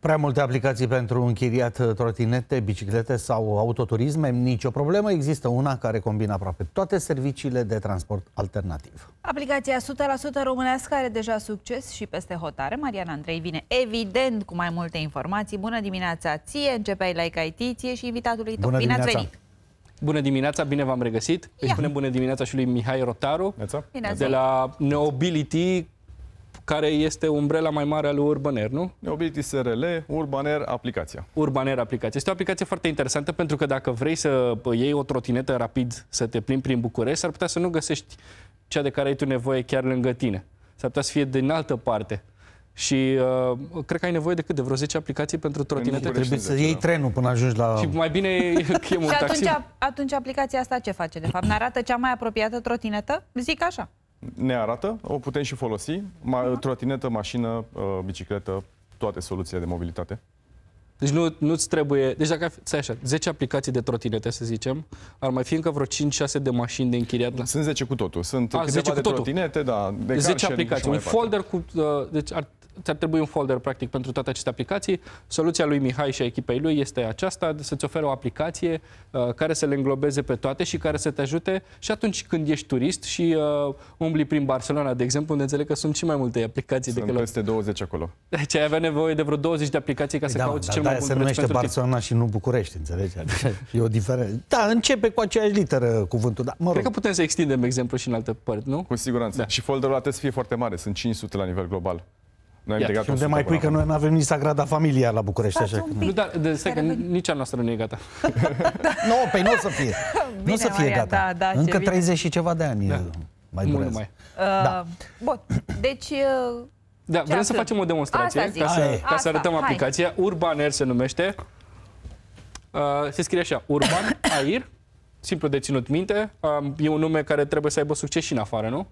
Prea multe aplicații pentru închiriat uh, trotinete, biciclete sau autoturisme, nicio problemă. Există una care combină aproape toate serviciile de transport alternativ. Aplicația 100% românească are deja succes și peste hotare. Mariana Andrei vine evident cu mai multe informații. Bună dimineața ție, începeai Like IT, ție și invitatului tău. Bună Bine ați dimineața. venit! Bună dimineața, bine v-am regăsit. Îi Ia. spunem bună dimineața și lui Mihai Rotaru, Bine ați de venit! la Neobility, care este umbrela mai mare a lui Urban Air, nu? Neobility SRL, Urban Air, aplicația. Urban Air aplicație. Este o aplicație foarte interesantă pentru că dacă vrei să pă, iei o trotinetă rapid, să te plimbi prin București, s-ar putea să nu găsești cea de care ai tu nevoie chiar lângă tine. S-ar putea să fie din altă parte. Și uh, cred că ai nevoie de cât? De vreo 10 aplicații pentru trotinete? București. Trebuie să Deci, iei da. trenul până ajungi la... Și mai bine chem un Și taxi. atunci, atunci aplicația asta ce face? De fapt, ne arată cea mai apropiată trotinetă? Zic așa. Ne arată, o putem și folosi. Ma- trotinetă, mașină, uh, bicicletă, toate soluțiile de mobilitate. Deci nu, nu-ți trebuie... Deci dacă ai fi- stai așa, 10 aplicații de trotinete, să zicem, ar mai fi încă vreo 5-6 de mașini de închiriat la Sunt 10 cu totul. Sunt A, câteva 10 cu de totul. trotinete, da, de 10 car sharing aplicații. și Un mai departe. folder cu... Uh, deci ar, ți-ar trebui un folder, practic, pentru toate aceste aplicații. Soluția lui Mihai și a echipei lui este aceasta, de să-ți ofere o aplicație uh, care să le înglobeze pe toate și care să te ajute și atunci când ești turist și uh, umbli prin Barcelona, de exemplu, unde înțeleg că sunt și mai multe aplicații Sunt decât la... peste 20 acolo. Deci ai avea nevoie de vreo 20 de aplicații ca să da, cauți dar cel de mai aia bun se preț numește pentru tine. Barcelona și nu București, înțelegi? Adică e o diferență. Da, începe cu aceeași literă cuvântul, dar mă Cred rog. că putem să extindem exemplu și în alte părți, nu? Cu siguranță. Da. Și folderul ăla trebuie să fie foarte mare. Sunt 500 la nivel global. Noi am Ia, integrat Și unde 100 mai pui până că acum. noi nu avem nici Sagrada Familia la București, Stați așa un că... pic. Nu, dar de, stai că Să revenim. nici a noastră nu e gata. Nu, pe nu o să fie. nu Bine, o să fie Maria, gata. da, da, ce Încă bine. 30 și ceva de ani Da. mai Mult durează. mai. Da. Uh, Bun, deci... uh, Da, vrem să aflăm? facem o demonstrație Asta zic. ca să, Hai. ca să Asta, arătăm hai. aplicația. Urban Air se numește. Uh, se scrie așa, Urban Air, simplu de ținut minte. Uh, e un nume care trebuie să aibă succes și în afară, nu?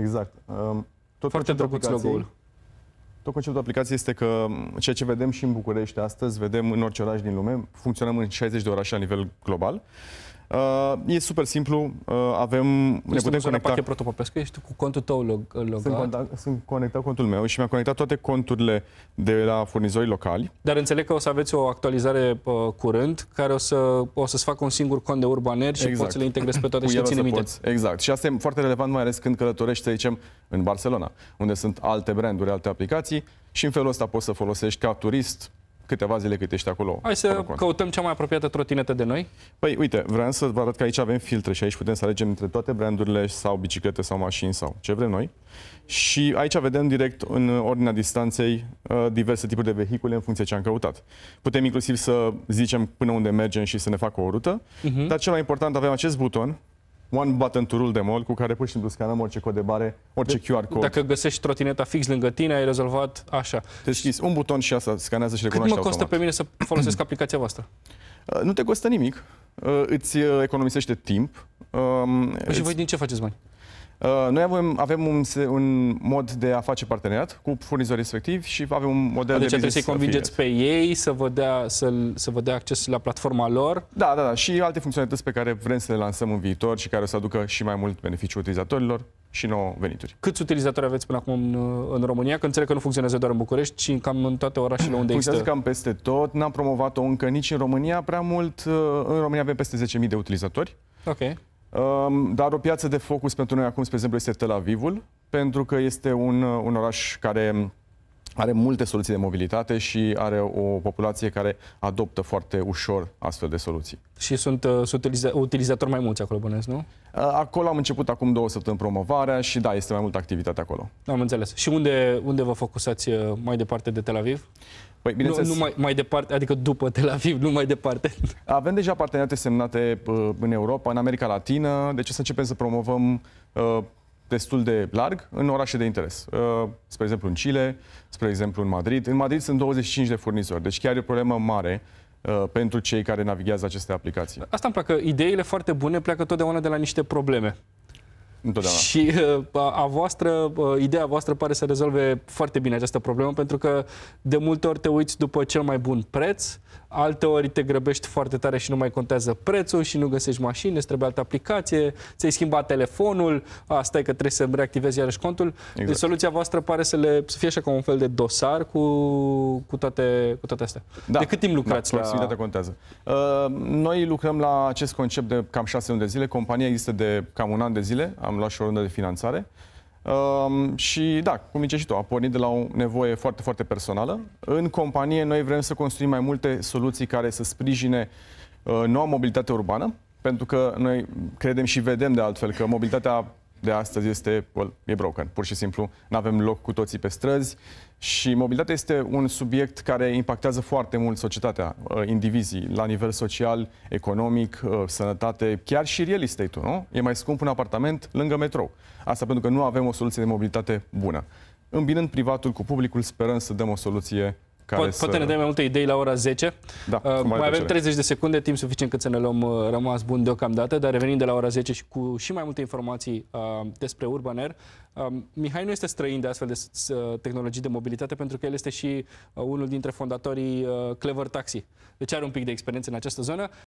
Exact. Um, Tot Foarte conceptul drăguț aplicației- logo-ul. Tot conceptul aplicației este că m, ceea ce vedem și în București astăzi, vedem în orice oraș din lume, funcționăm în 60 de orașe la nivel global. Uh, e super simplu, uh, avem, ne Este putem conecta... Pache Protopopescu, ești cu contul tău log, Sunt, logat. contact, sunt conectat contul meu și mi-am conectat toate conturile de la furnizorii locali. Dar înțeleg că o să aveți o actualizare uh, curând care o, să, o să-ți facă un singur cont de Urban Air și Exact. poți să le integrezi pe toate și el le o ține să minte. poți. Exact. Și asta e foarte relevant, mai ales când călătorești, să zicem, în Barcelona, unde sunt alte branduri, alte aplicații și în felul ăsta poți să folosești ca turist câteva zile cât ești acolo. Hai să fără cont. căutăm cea mai apropiată trotinetă de noi. Păi, uite, vreau să vă arăt că aici avem filtre și aici putem să alegem între toate brandurile sau biciclete sau mașini sau ce vrem noi. Și aici vedem direct în ordinea distanței uh, diverse tipuri de vehicule în funcție ce am căutat. Putem inclusiv să zicem până unde mergem și să ne facă o rută, Mhm. dar cel mai important avem acest buton, One Button to Rule de Mall, cu care pur și simplu scanăm orice cod de bare, orice QR code. Dacă găsești trotineta fix lângă tine, ai rezolvat așa. Deschis un buton și asta scanează și Cât recunoaște mă costă automat. pe mine să folosesc aplicația voastră? Uh, Nu te costă nimic, uh, îți uh, economisește timp. um, Păi și îți- voi din ce faceți bani? Uh, Noi avem, avem un, se- un mod de a face parteneriat cu furnizorii respectivi și avem un model Deci de trebuie să-i business convingeți affiliate. pe ei să vă, dea, să, să vă dea acces la platforma lor. Da, da, da. Și alte funcționalități pe care vrem să le lansăm în viitor și care o să aducă și mai mult beneficiu utilizatorilor și nouă venituri. Câți utilizatori aveți până acum în, în România? Că înțeleg că nu funcționează doar în București, ci cam în toate orașele unde Funcționează există. cam peste tot. N-am promovat-o încă nici în România prea mult. Uh, În România avem peste 10.000 de utilizatori. Ok. Um, Dar o piață de focus pentru noi acum, spre exemplu, este Tel Avivul, pentru că este un, uh, un oraș care are multe soluții de mobilitate și are o populație care adoptă foarte ușor astfel de soluții. Și sunt, uh, sunt utiliza- utilizatori mai mulți acolo, bănesc, nu? Uh, Acolo am început acum două săptămâni promovarea și da, este mai multă activitate acolo. Am înțeles. Și unde, unde vă focusați uh, mai departe de Tel Aviv? Păi, Nu, bineînțeles, nu mai, mai departe, adică după Tel Aviv, nu mai departe. avem deja parteneriate semnate uh, în Europa, în America Latină, deci o să începem să promovăm uh, destul de larg în orașe de interes. Uh, Spre exemplu în Chile, spre exemplu în Madrid. În Madrid sunt 25 de furnizori, deci chiar e o problemă mare uh, pentru cei care navighează aceste aplicații. Asta îmi placă. Ideile foarte bune pleacă totdeauna de la niște probleme. Întotdeauna. Și uh, a, a voastră, uh, ideea voastră pare să rezolve foarte bine această problemă, pentru că de multe ori te uiți după cel mai bun preț, alte ori te grăbești foarte tare și nu mai contează prețul și nu găsești mașini, îți trebuie altă aplicație, ți-ai schimbat telefonul, asta e că trebuie să reactivezi iarăși contul. Exact. Deci soluția voastră pare să, le, să fie așa ca un fel de dosar cu, cu, toate, cu toate astea. Da. De cât timp lucrați da, la... Proximitatea contează. Uh, noi lucrăm la acest concept de cam șase luni de zile. Compania există de cam un an de zile. Am luat și o rundă de finanțare. Uh, și da, cum zice și tu, a pornit de la o nevoie foarte, foarte personală. În companie noi vrem să construim mai multe soluții care să sprijine uh, noua mobilitate urbană, pentru că noi credem și vedem de altfel că mobilitatea de astăzi este, well, e broken, pur și simplu. Nu avem loc cu toții pe străzi și mobilitatea este un subiect care impactează foarte mult societatea, uh, indivizii, la nivel social, economic, uh, sănătate, chiar și real estate-ul, nu? E mai scump un apartament lângă metrou. Asta pentru că nu avem o soluție de mobilitate bună. Îmbinând privatul cu publicul, sperăm să dăm o soluție care Poate, să... poate ne dai mai multe idei la ora 10. Da, cu uh, mare mai avem plăcere. 30 de secunde, timp suficient cât să ne luăm uh, rămas bun deocamdată, dar revenim de la ora 10 și cu și mai multe informații uh, despre Urban Air. Uh, Mihai nu este străin de astfel de s- uh, tehnologii de mobilitate pentru că el este și uh, unul dintre fondatorii uh, Clever Taxi. Deci are un pic de experiență în această zonă.